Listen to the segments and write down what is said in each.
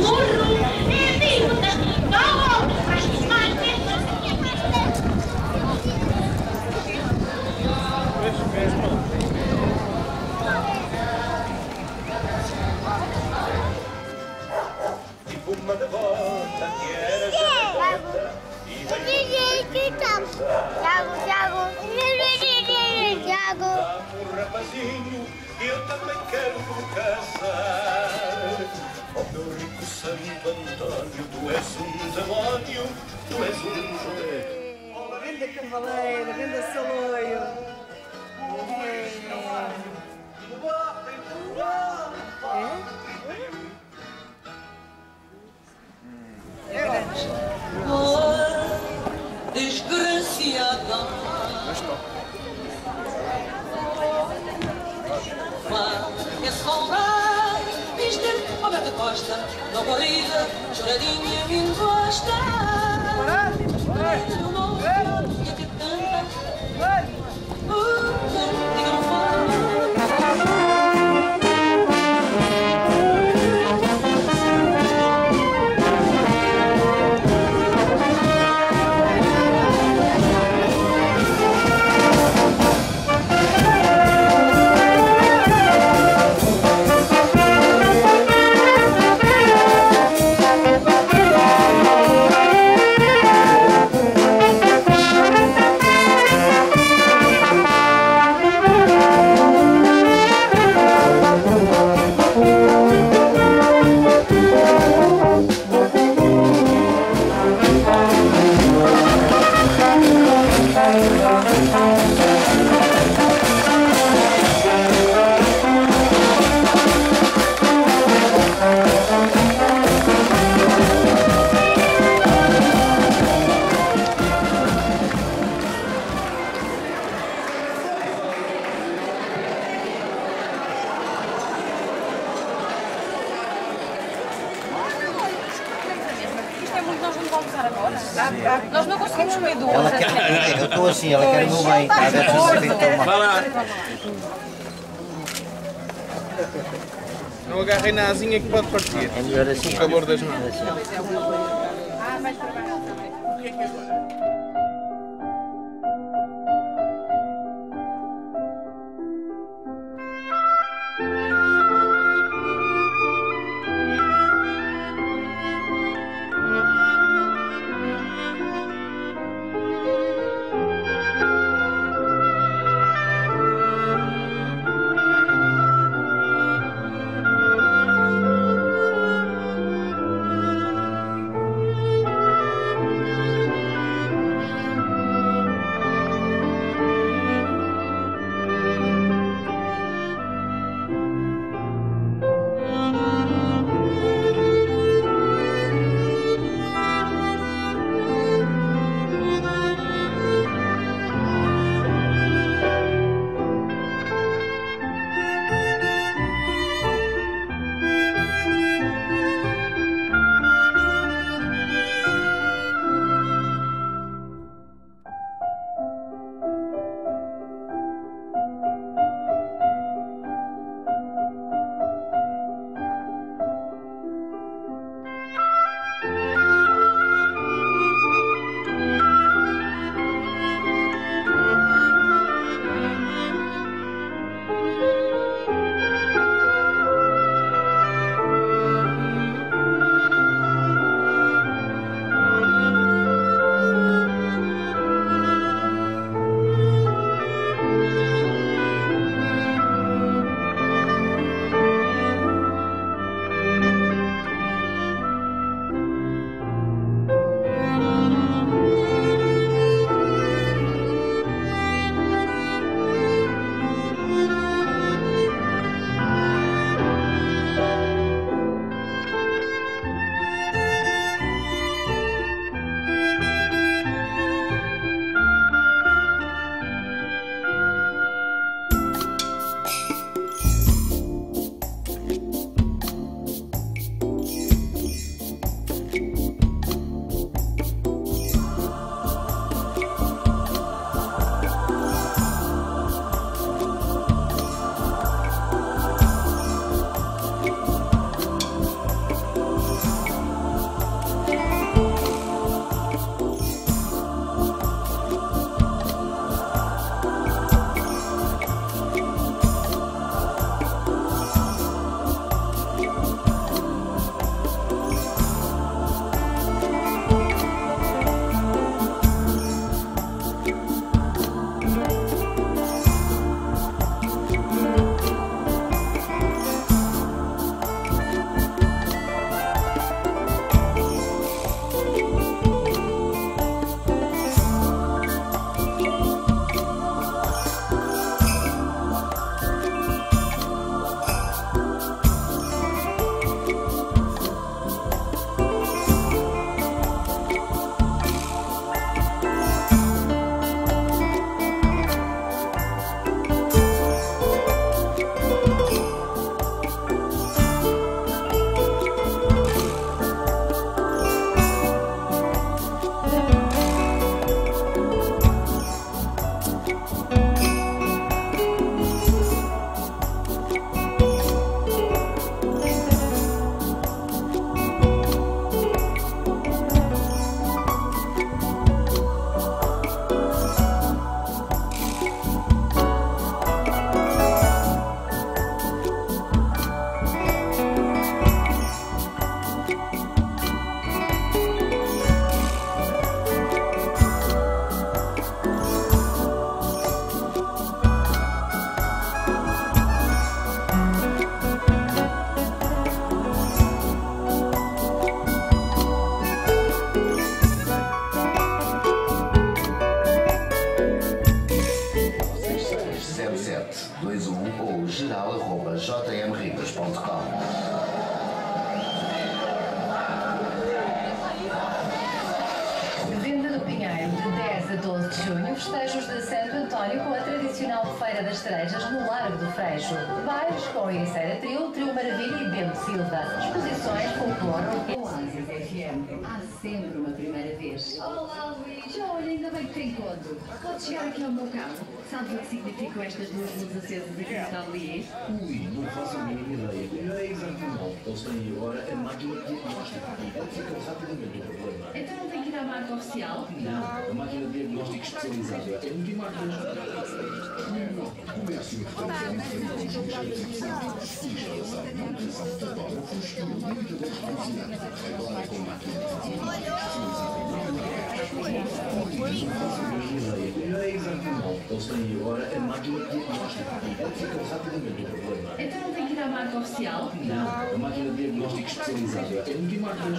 뭘? Santo Antônio, tu és um demônio, tu és um judeu. Oh, venda cavaleiro, venda saloio. É. É, é? grande. Oh, desgraciada. Mas toca. não valida, choradinha me encosta. Olha o novo que te canta. assim, ela quer meu bem. Vai lá. Não agarrem na asinha que pode partir. É melhor assim. Com o calor das mãos. Ah, vai trabalhar também. O que é que é agora? Feira das Cerejas no Largo do Freixo. Bares com a Inseira Trio, Trio Maravilha e Bento Silva. Exposições, folclore, Oasis FM. Há sempre uma primeira vez. Olá, Luís. Olha, ainda bem que te encontro. Pode chegar aqui ao meu carro. Sabe o que significam estas duas luzes acesas aqui no tablier? Ui, não faço a mínima ideia. É exatamente. Eles têm agora a máquina de diagnóstico e identificam rapidamente o problema. Então não tem que ir à marca oficial? Não, a máquina de diagnóstico especializada é multimarcas. Comércio fotógrafos e limitadores profissionais. Agora com máquina É. Eles têm agora a máquina de diagnóstico e identificam rapidamente o problema. Então não tem que ir à marca oficial? Não, a máquina de diagnóstico especializada é multimarcas.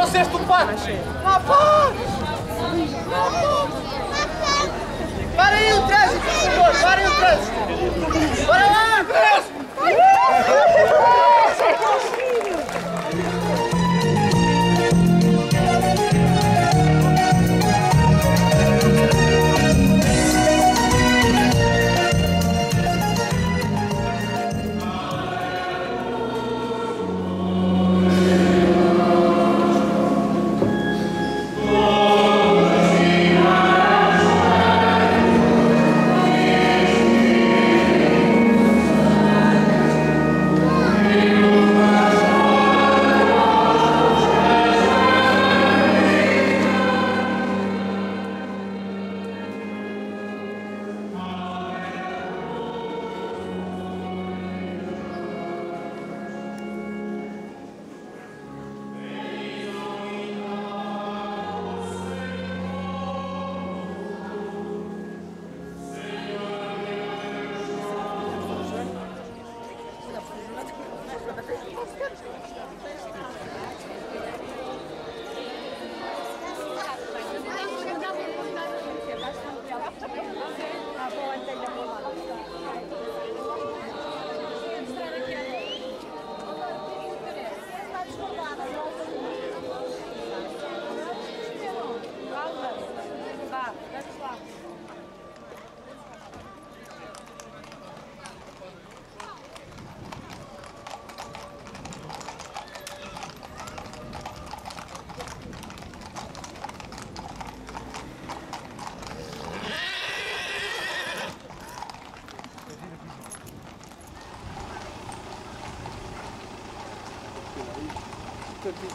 Trouxeste o pato! Papo! Para aí o trânsito, por favor! Para aí o trânsito! Bora lá!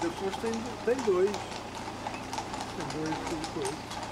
Depois tem, tem dois. Tem dois, tem dois.